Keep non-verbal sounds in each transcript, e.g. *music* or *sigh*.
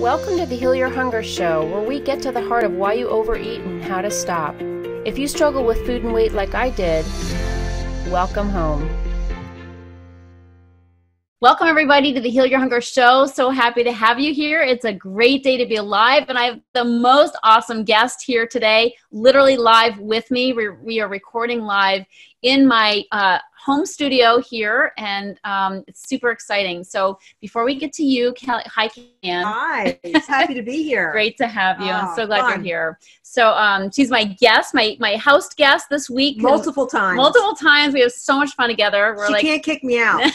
Welcome to the Heal Your Hunger Show, where we get to the heart of why you overeat and how to stop. If you struggle with food and weight like I did, welcome home. Welcome, everybody, to the Heal Your Hunger Show. So happy to have you here. It's a great day to be alive, and I have the most awesome guest here today, literally live with me. We're, we are recording live in my uh, home studio here, and um, it's super exciting. So before we get to you, Kelly, hi, Ken. Hi, it's happy to be here. *laughs* Great to have you. Oh, I'm so glad fun. you're here. So um, she's my guest, my my host guest this week. Multiple times. Multiple times. We have so much fun together. We're she like, can't kick me out. *laughs*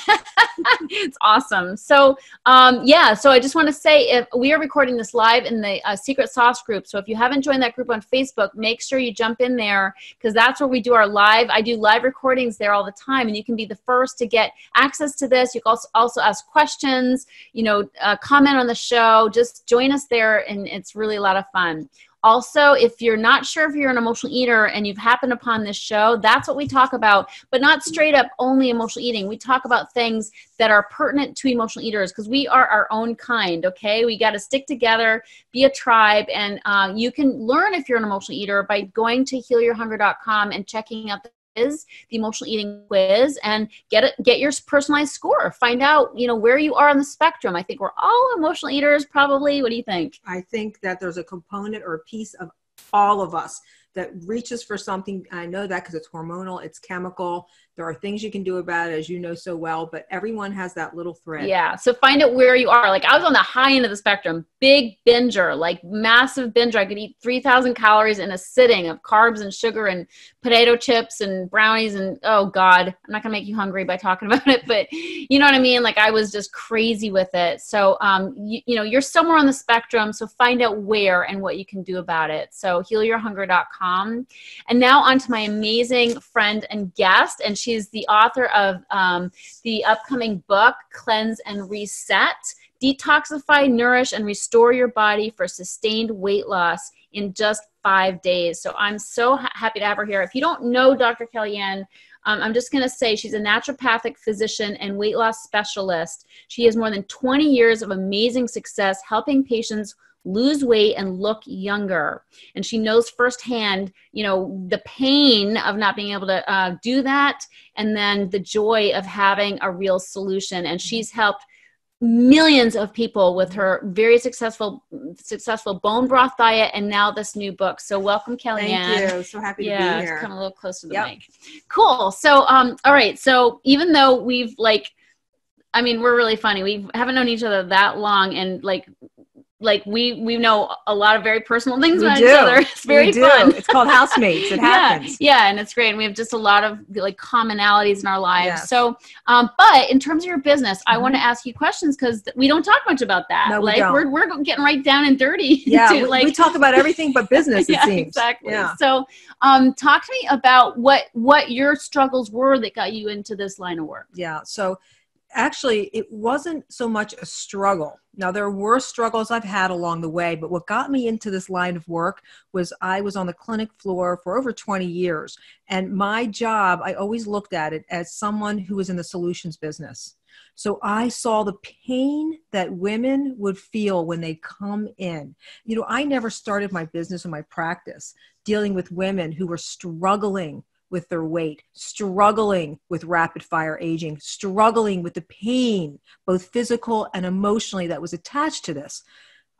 it's awesome. So um, yeah, so I just want to say if we are recording this live in the uh, Secret Sauce group. So if you haven't joined that group on Facebook, make sure you jump in there because that's where we do our live. I do live recordings there all the time, and you can be the first to get access to this. You can also also ask questions. You know, uh, comment on the show. Just join us there, and it's really a lot of fun. Also, if you're not sure if you're an emotional eater and you've happened upon this show, that's what we talk about, but not straight up only emotional eating. We talk about things that are pertinent to emotional eaters because we are our own kind, okay? We got to stick together, be a tribe, and uh, you can learn if you're an emotional eater by going to healyourhunger.com and checking out is the emotional eating quiz and get it get your personalized score find out you know where you are on the spectrum i think we're all emotional eaters probably what do you think i think that there's a component or a piece of all of us that reaches for something. I know that because it's hormonal, it's chemical. There are things you can do about it, as you know so well, but everyone has that little thread. Yeah. So find out where you are. Like I was on the high end of the spectrum, big binger, like massive binger. I could eat 3,000 calories in a sitting of carbs and sugar and potato chips and brownies. And oh God, I'm not going to make you hungry by talking *laughs* about it, but you know what I mean? Like I was just crazy with it. So, um, you, you know, you're somewhere on the spectrum. So find out where and what you can do about it. So healyourhunger.com and now on to my amazing friend and guest, and she's the author of um, the upcoming book, Cleanse and Reset. Detoxify, nourish, and restore your body for sustained weight loss in just five days. So I'm so ha- happy to have her here. If you don't know Dr. Kellyann, um, I'm just going to say she's a naturopathic physician and weight loss specialist. She has more than 20 years of amazing success helping patients lose weight and look younger. And she knows firsthand you know the pain of not being able to uh, do that and then the joy of having a real solution. And she's helped millions of people with her very successful successful bone broth diet and now this new book. So welcome Kellyann. Thank you. So happy yeah, to be here. come a little close to the yep. mic. Cool. So um all right. So even though we've like I mean, we're really funny. We haven't known each other that long, and like like we we know a lot of very personal things we about do. each other. *laughs* It's very fun. It's called housemates. It *laughs* happens. Yeah, yeah, and it's great. And we have just a lot of like commonalities in our lives. Yes. So, um, but in terms of your business, mm-hmm. I want to ask you questions because we don't talk much about that. No, like we don't. we're we're getting right down and dirty. *laughs* Yeah, to, like we talk about everything but business. It yeah, seems exactly. Yeah. So, um, talk to me about what what your struggles were that got you into this line of work. Yeah. So actually it wasn't so much a struggle now there were struggles i've had along the way but what got me into this line of work was i was on the clinic floor for over 20 years and my job i always looked at it as someone who was in the solutions business so I saw the pain that women would feel when they come in. You know, I never started my business or my practice dealing with women who were struggling with their weight, struggling with rapid fire aging, struggling with the pain, both physical and emotionally, that was attached to this.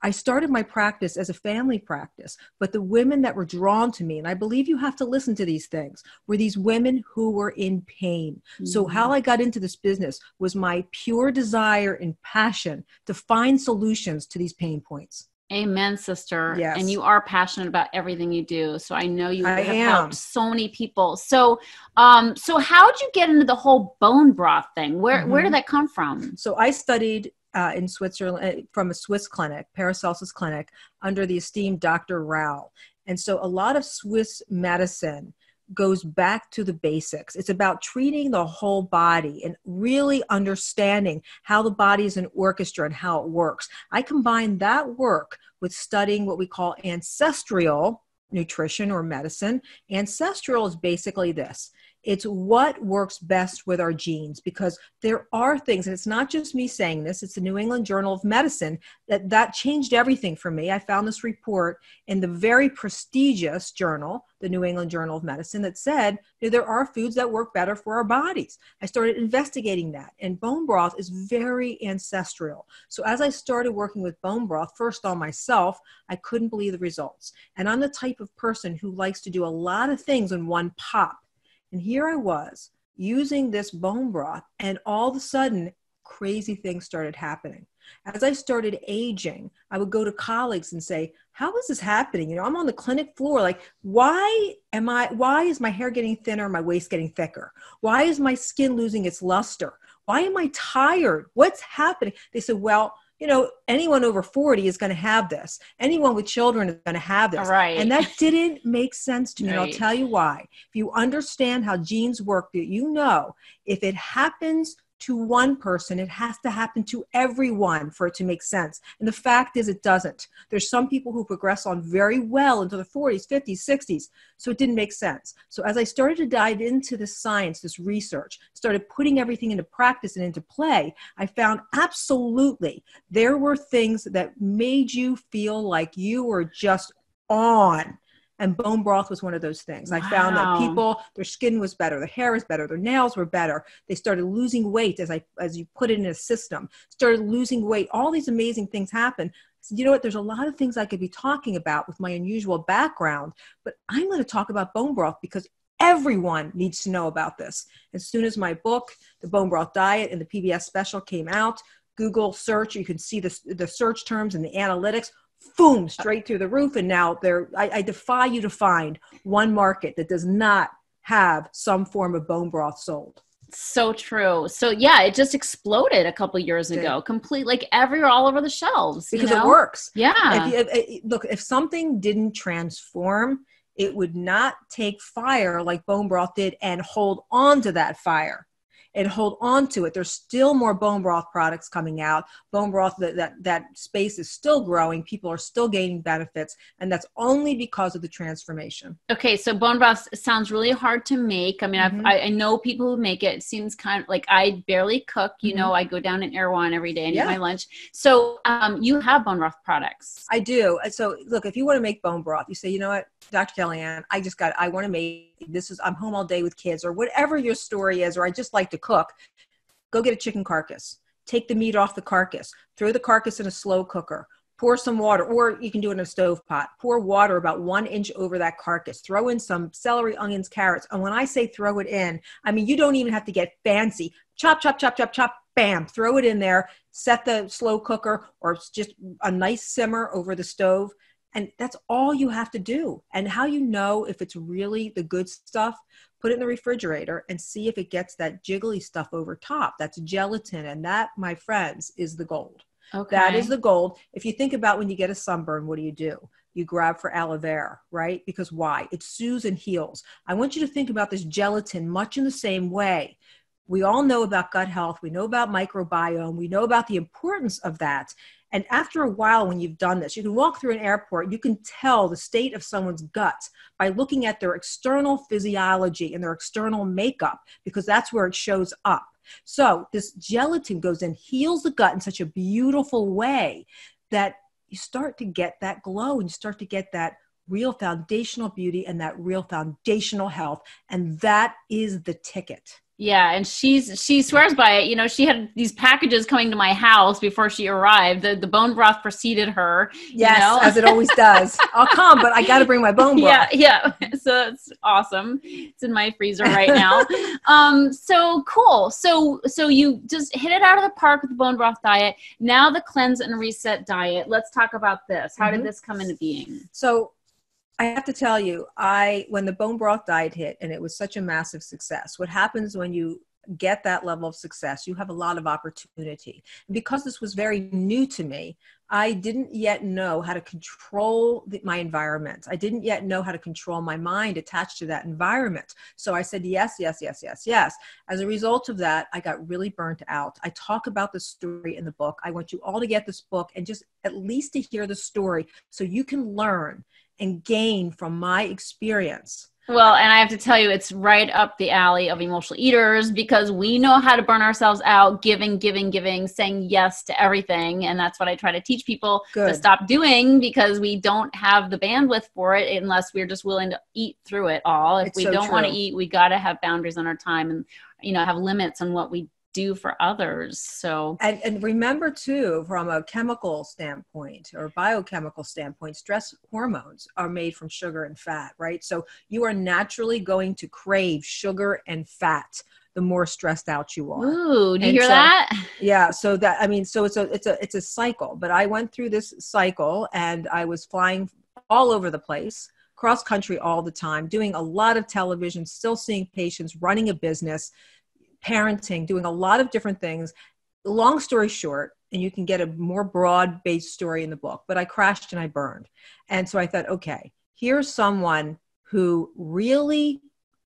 I started my practice as a family practice, but the women that were drawn to me, and I believe you have to listen to these things, were these women who were in pain. Mm-hmm. So, how I got into this business was my pure desire and passion to find solutions to these pain points. Amen, sister. Yes. And you are passionate about everything you do. So I know you I have am. helped so many people. So um so how did you get into the whole bone broth thing? Where mm-hmm. where did that come from? So I studied uh, in Switzerland uh, from a Swiss clinic, Paracelsus Clinic, under the esteemed Dr. Rau. And so a lot of Swiss medicine goes back to the basics. It's about treating the whole body and really understanding how the body is an orchestra and how it works. I combine that work with studying what we call ancestral nutrition or medicine. Ancestral is basically this It's what works best with our genes because there are things, and it's not just me saying this, it's the New England Journal of Medicine that that changed everything for me. I found this report in the very prestigious journal, the New England Journal of Medicine, that said you know, there are foods that work better for our bodies. I started investigating that, and bone broth is very ancestral. So as I started working with bone broth, first on myself, I couldn't believe the results. And I'm the type of person who likes to do a lot of things in one pop. And here I was using this bone broth, and all of a sudden, crazy things started happening. As I started aging, I would go to colleagues and say, How is this happening? You know, I'm on the clinic floor. Like, why am I, why is my hair getting thinner, my waist getting thicker? Why is my skin losing its luster? Why am I tired? What's happening? They said, Well, you know, anyone over 40 is going to have this. Anyone with children is going to have this. Right. And that didn't make sense to me. Right. And I'll tell you why. If you understand how genes work, you know if it happens to one person, it has to happen to everyone for it to make sense. And the fact is, it doesn't. There's some people who progress on very well into the 40s, 50s, 60s. So it didn't make sense. So as I started to dive into the science, this research, started putting everything into practice and into play, I found absolutely there were things that made you feel like you were just on and bone broth was one of those things. Wow. i found that people their skin was better their hair was better their nails were better. They started losing weight as i as you put it in a system. Started losing weight. All these amazing things happened. Said, you know what? There's a lot of things i could be talking about with my unusual background but i'm going to talk about bone broth because everyone needs to know about this. As soon as my book the bone broth diet and the pbs special came out google search you can see the, the search terms and the analytics boom, straight through the roof. And now there, I, I defy you to find one market that does not have some form of bone broth sold. So true. So yeah, it just exploded a couple years ago. Complete like everywhere, all over the shelves because you know? it works. Yeah. If you, if, look, if something didn't transform, it would not take fire like bone broth did and hold on to that fire and hold on to it. There's still more bone broth products coming out. Bone broth, that, that, that space is still growing. People are still gaining benefits, and that's only because of the transformation. Okay, so bone broth sounds really hard to make. I mean, mm-hmm. I, I know people who make it. It seems kind of like I barely cook. You mm-hmm. know, I go down in Erewhon every day and yeah. eat my lunch. So um, you have bone broth products. I do. So look, if you want to make bone broth, you say, you know what, Dr. Kellyann, I just got, I want to make this is, I'm home all day with kids, or whatever your story is, or I just like to cook, go get a chicken carcass. Take the meat off the carcass, throw the carcass in a slow cooker, pour some water, or you can do it in a stove pot. Pour water about one inch over that carcass. Throw in some celery, onions, carrots. And when I say throw it in, I mean, you don't even have to get fancy. Chop, chop, chop, chop, chop, bam, throw it in there. Set the slow cooker or just a nice simmer over the stove. And that's all you have to do. And how you know if it's really the good stuff, put it in the refrigerator and see if it gets that jiggly stuff over top. That's gelatin. And that, my friends, is the gold. Okay. That is the gold. If you think about when you get a sunburn, what do you do? You grab for aloe vera, right? Because why? It soothes and heals. I want you to think about this gelatin much in the same way. We all know about gut health. We know about microbiome. We know about the importance of that. And after a while, when you've done this, you can walk through an airport, you can tell the state of someone's gut by looking at their external physiology and their external makeup, because that's where it shows up. So this gelatin goes in, heals the gut in such a beautiful way that you start to get that glow and you start to get that real foundational beauty and that real foundational health. And that is the ticket. Yeah, and she's she swears by it. You know, she had these packages coming to my house before she arrived. The, the bone broth preceded her. Yes, you know? as it always does. I'll come, but I got to bring my bone *laughs* broth. Yeah, yeah. *laughs* So it's awesome. It's in my freezer right now. *laughs* um, so cool. So so you just hit it out of the park with the bone broth diet. Now the cleanse and reset diet. Let's talk about this. How mm-hmm. did this come into being? So I have to tell you, I when the bone broth diet hit and it was such a massive success. What happens when you get that level of success, you have a lot of opportunity. And because this was very new to me, I didn't yet know how to control the, my environment. I didn't yet know how to control my mind attached to that environment. So I said yes, yes, yes, yes, yes. As a result of that, I got really burnt out. I talk about the story in the book. I want you all to get this book and just at least to hear the story so you can learn and gain from my experience Well, and I have to tell you, it's right up the alley of emotional eaters because we know how to burn ourselves out, giving, giving, giving, saying yes to everything. And that's what I try to teach people Good. to stop doing because we don't have the bandwidth for it unless we're just willing to eat through it all. If It's we so don't want to eat, we got to have boundaries on our time and, you know, have limits on what we do for others. So, And, and remember too, from a chemical standpoint or biochemical standpoint, stress hormones are made from sugar and fat, right? So you are naturally going to crave sugar and fat the more stressed out you are. ooh, do you And hear so- that? Yeah, so that I mean, so it's a it's a it's a cycle. But I went through this cycle, and I was flying all over the place, cross country all the time, doing a lot of television, still seeing patients, running a business, parenting, doing a lot of different things. Long story short, and you can get a more broad based story in the book, but I crashed and I burned. And so I thought, okay, here's someone who really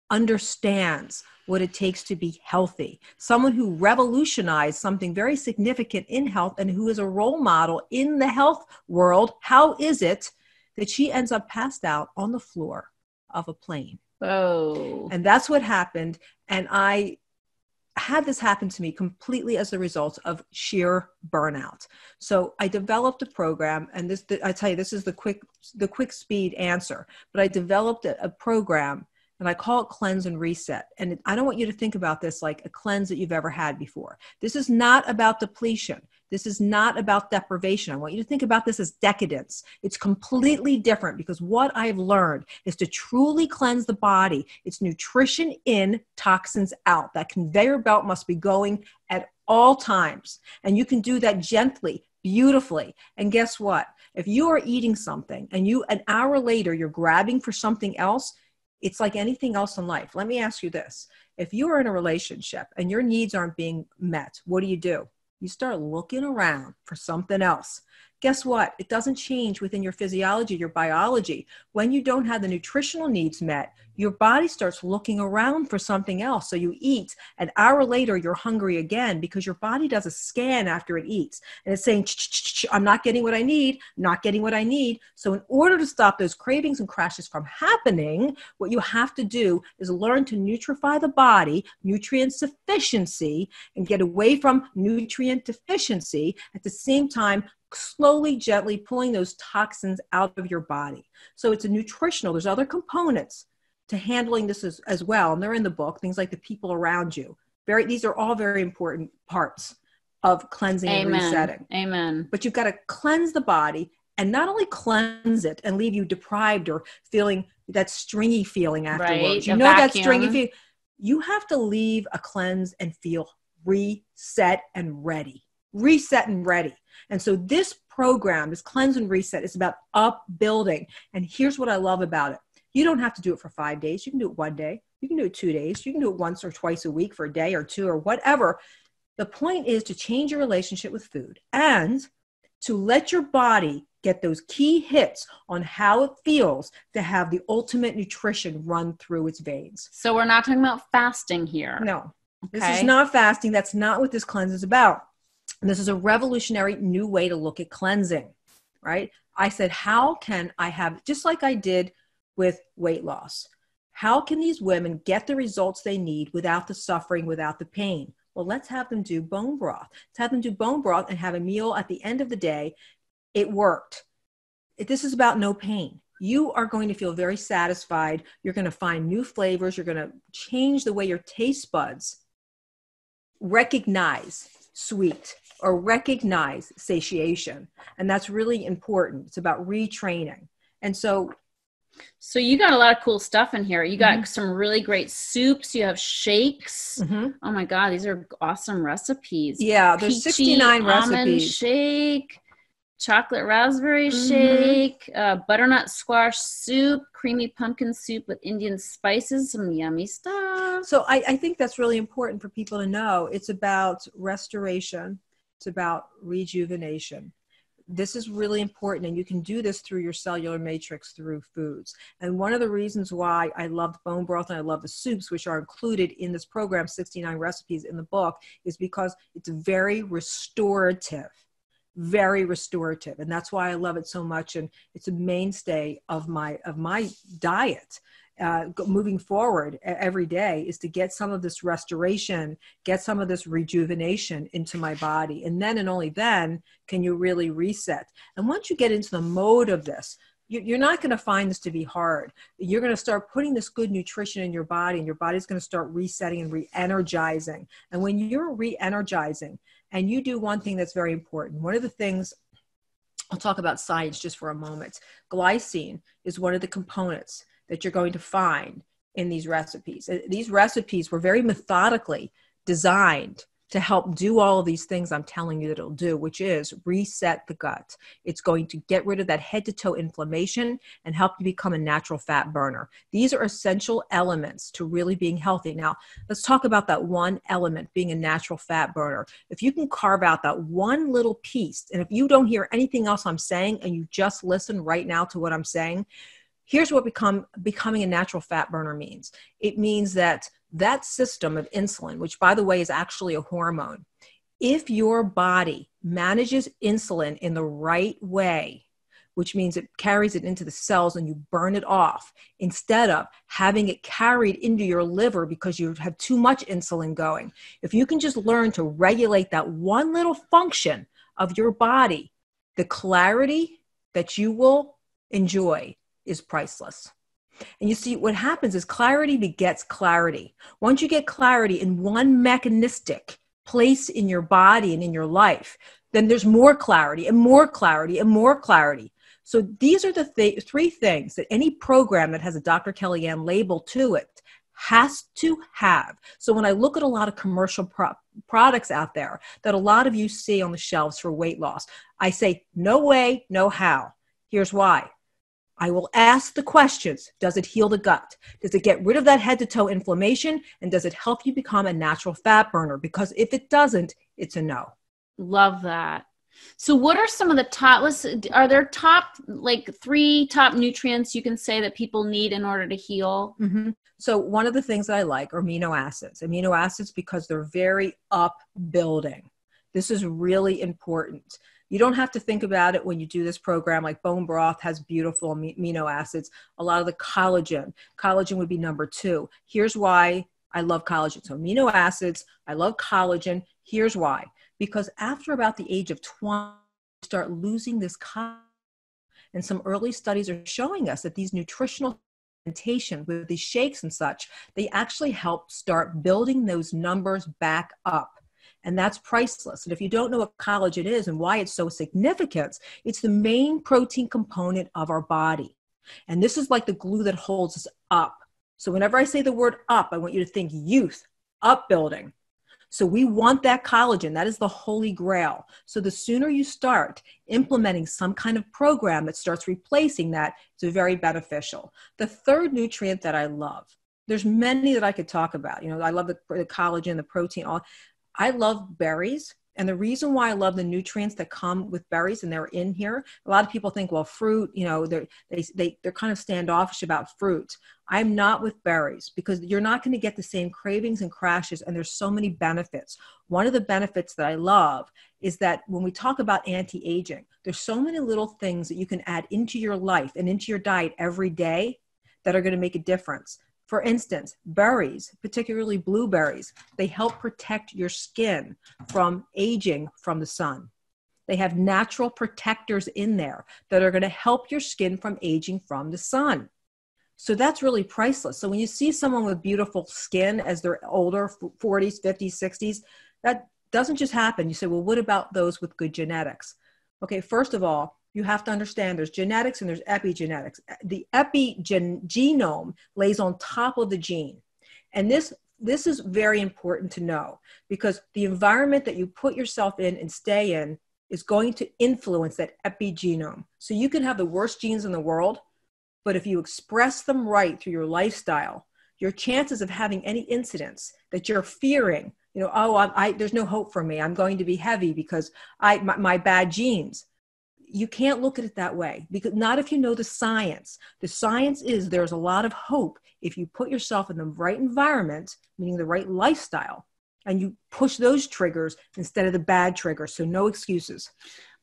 understands what it takes to be healthy, someone who revolutionized something very significant in health and who is a role model in the health world. How is it that she ends up passed out on the floor of a plane? Oh. And that's what happened. And I had this happen to me completely as a result of sheer burnout. So I developed a program, and this I tell you, this is the quick the quick speed answer. But I developed a, a program, and I call it cleanse and reset. And I don't want you to think about this like a cleanse that you've ever had before. This is not about depletion. This is not about deprivation. I want you to think about this as decadence. It's completely different because what I've learned is to truly cleanse the body. It's nutrition in, toxins out. That conveyor belt must be going at all times. And you can do that gently, beautifully. And guess what? If you are eating something and you an hour later you're grabbing for something else, it's like anything else in life. Let me ask you this. If you are in a relationship and your needs aren't being met, what do you do? You start looking around for something else. Guess what? It doesn't change within your physiology, your biology. When you don't have the nutritional needs met, your body starts looking around for something else. So you eat, an hour later, you're hungry again because your body does a scan after it eats. And it's saying, I'm not getting what I need, not getting what I need. So, in order to stop those cravings and crashes from happening, what you have to do is learn to nutrify the body, nutrient sufficiency, and get away from nutrient deficiency at the same time slowly gently pulling those toxins out of your body so it's a nutritional there's other components to handling this as, as well and they're in the book things like the people around you very these are all very important parts of cleansing and Amen. resetting Amen. but you've got to cleanse the body and not only cleanse it and leave you deprived or feeling that stringy feeling afterwards Right, you know that stringy vacuum. feeling you have to leave a cleanse and feel reset and ready reset and ready and so this program this cleanse and reset is about upbuilding and here's what i love about it you don't have to do it for five days you can do it one day you can do it two days you can do it once or twice a week for a day or two or whatever the point is to change your relationship with food and to let your body get those key hits on how it feels to have the ultimate nutrition run through its veins. So we're not talking about fasting here. No, this is not fasting. That's not what this cleanse is about. This is a revolutionary new way to look at cleansing, right? I said, how can I have, just like I did with weight loss, how can these women get the results they need without the suffering, without the pain? Well, let's have them do bone broth. Let's have them do bone broth and have a meal at the end of the day. It worked. This is about no pain. You are going to feel very satisfied. You're going to find new flavors. You're going to change the way your taste buds recognize sweet or recognize satiation. And that's really important. It's about retraining. And so, So you got a lot of cool stuff in here. You got Mhm. some really great soups. You have shakes. mhm. Oh my god, these are awesome recipes. yeah, there's Peachy 69 almond recipes. shake, chocolate raspberry Mhm. shake, uh, butternut squash soup, creamy pumpkin soup with Indian spices, some yummy stuff. So I, I think that's really important for people to know. It's about restoration. It's about rejuvenation. This is really important, and you can do this through your cellular matrix through foods. And one of the reasons why I love bone broth and I love the soups, which are included in this program, 69 recipes in the book, is because it's very restorative very restorative and that's why i love it so much and it's a mainstay of my of my diet uh, moving forward every day is to get some of this restoration, get some of this rejuvenation into my body. And then and only then can you really reset. And once you get into the mode of this, you're not going to find this to be hard. You're going to start putting this good nutrition in your body, and your body's going to start resetting and re energizing. And when you're re energizing, and you do one thing that's very important, one of the things I'll talk about science just for a moment. Glycine is one of the components that you're going to find in these recipes. Uh, these recipes were very methodically designed to help do all of these things I'm telling you that it'll do, which is reset the gut. It's going to get rid of that head to toe inflammation and help you become a natural fat burner. These are essential elements to really being healthy. Now, let's talk about that one element being a natural fat burner. If you can carve out that one little piece, and if you don't hear anything else I'm saying and you just listen right now to what I'm saying, here's what become becoming a natural fat burner means it means that that system of insulin which by the way is actually a hormone if your body manages insulin in the right way which means it carries it into the cells and you burn it off instead of having it carried into your liver because you have too much insulin going. If you can just learn to regulate that one little function of your body, the clarity that you will enjoy is priceless. And you see, what happens is clarity begets clarity. Once you get clarity in one mechanistic place in your body and in your life, then there's more clarity and more clarity and more clarity. So these are the th- three things that any program that has a Dr. Kellyann label to it has to have. So when I look at a lot of commercial pro- products out there that a lot of you see on the shelves for weight loss, I say, no way, no how. Here's why I will ask the questions Does it heal the gut? Does it get rid of that head to toe inflammation? And does it help you become a natural fat burner? Because if it doesn't, it's a no. Love that. So, what are some of the top? Let's, are there top like three top nutrients you can say that people need in order to heal? Mm-hmm. So, one of the things that I like are amino acids. Amino acids because they're very upbuilding. This is really important. You don't have to think about it when you do this program. Like bone broth has beautiful amino acids, a lot of the collagen. Collagen would be number two. Here's why I love collagen. So, amino acids, I love collagen. Here's why because after about the age of 20, you start losing this collagen. And some early studies are showing us that these nutritional with these shakes and such, they actually help start building those numbers back up and that's priceless. And if you don't know what collagen is and why it's so significant, it's the main protein component of our body. And this is like the glue that holds us up. So whenever I say the word up, I want you to think youth, upbuilding. So we want that collagen. That is the holy grail. So the sooner you start implementing some kind of program that starts replacing that, it's very beneficial. The third nutrient that I love, there's many that I could talk about. You know, I love the, the collagen, the protein, all. I love berries. And the reason why I love the nutrients that come with berries and they're in here, a lot of people think, well, fruit, you know, they're, they, they, they're kind of standoffish about fruit. I'm not with berries because you're not going to get the same cravings and crashes. And there's so many benefits. One of the benefits that I love is that when we talk about anti aging, there's so many little things that you can add into your life and into your diet every day that are going to make a difference. For instance, berries, particularly blueberries, they help protect your skin from aging from the sun. They have natural protectors in there that are going to help your skin from aging from the sun. So that's really priceless. So when you see someone with beautiful skin as they're older, 40s, 50s, 60s, that doesn't just happen. You say, well, what about those with good genetics? Okay, first of all, you have to understand there's genetics and there's epigenetics. The epigenome lays on top of the gene. And this this is very important to know because the environment that you put yourself in and stay in is going to influence that epigenome. So you can have the worst genes in the world, but if you express them right through your lifestyle, your chances of having any incidents that you're fearing, you know, oh, I, I there's no hope for me. I'm going to be heavy because I my, my bad genes you can't look at it that way because not if you know the science. The science is there's a lot of hope if you put yourself in the right environment, meaning the right lifestyle, and you push those triggers instead of the bad triggers. So no excuses.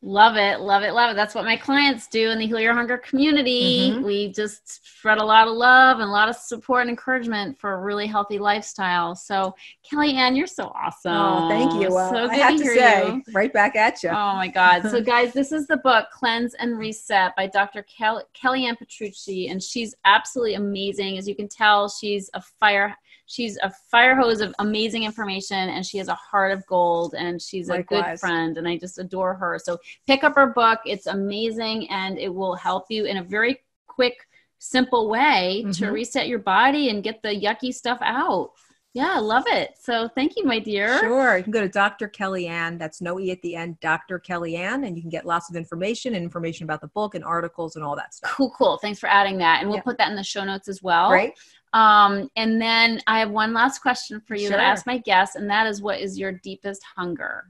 Love it, love it, love it. That's what my clients do in the Heal Your Hunger community. Mm-hmm. We just spread a lot of love and a lot of support and encouragement for a really healthy lifestyle. So, Kellyann, you're so awesome. Oh, thank you. Well, so I have to, to say, you. right back at you. Oh my God. so, *laughs* guys, this is the book Cleanse and Reset by Dr. Kelly, Kellyann Petrucci, and she's absolutely amazing. As you can tell, she's a fire she's a fire hose of amazing information and she has a heart of gold and she's Likewise. a good friend and I just adore her. So pick up her book. It's amazing and it will help you in a very quick, simple way mm-hmm. to reset your body and get the yucky stuff out. Yeah, I love it. So thank you, my dear. Sure. You can go to Dr. Kellyann. That's no E at the end, Dr. Kellyann, and you can get lots of information and information about the book and articles and all that stuff. Cool, cool. Thanks for adding that. And we'll yeah. put that in the show notes as well. Right. Um, and then I have one last question for you sure. that I ask my guests, and that is what is your deepest hunger?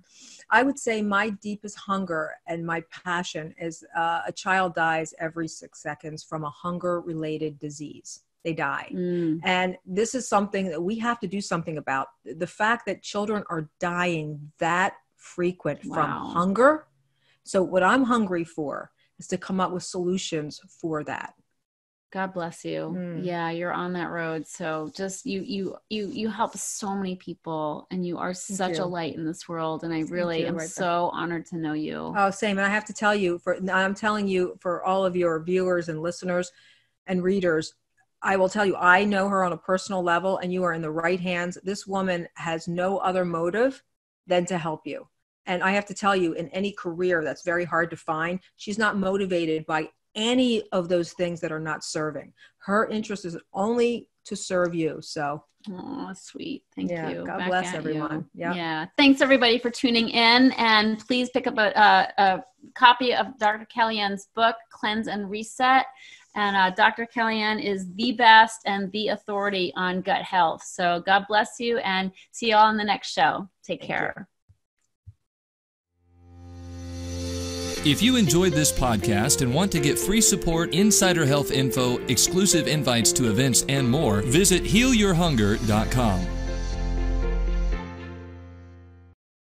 I would say my deepest hunger and my passion is uh, a child dies every six seconds from a hunger related disease. They die. Mm. And this is something that we have to do something about. The fact that children are dying that frequent wow. from hunger. So, what I'm hungry for is to come up with solutions for that. God bless you. Mm. Yeah, you're on that road. So just you you you you help so many people and you are such you. a light in this world and I really am right so honored to know you. Oh, same. And I have to tell you for I'm telling you for all of your viewers and listeners and readers, I will tell you I know her on a personal level and you are in the right hands. This woman has no other motive than to help you. And I have to tell you, in any career that's very hard to find, she's not motivated by any of those things that are not serving. Her interest is only to serve you. So, oh, sweet. Thank yeah, you. God Back bless everyone. Yeah. Yeah. Thanks everybody for tuning in. And please pick up a, a, a copy of Dr. Kellyann's book, Cleanse and Reset. And uh, Dr. Kellyann is the best and the authority on gut health. So, God bless you and see you all in the next show. Take Thank care. You. If you enjoyed this podcast and want to get free support, insider health info, exclusive invites to events, and more, visit healyourhunger.com.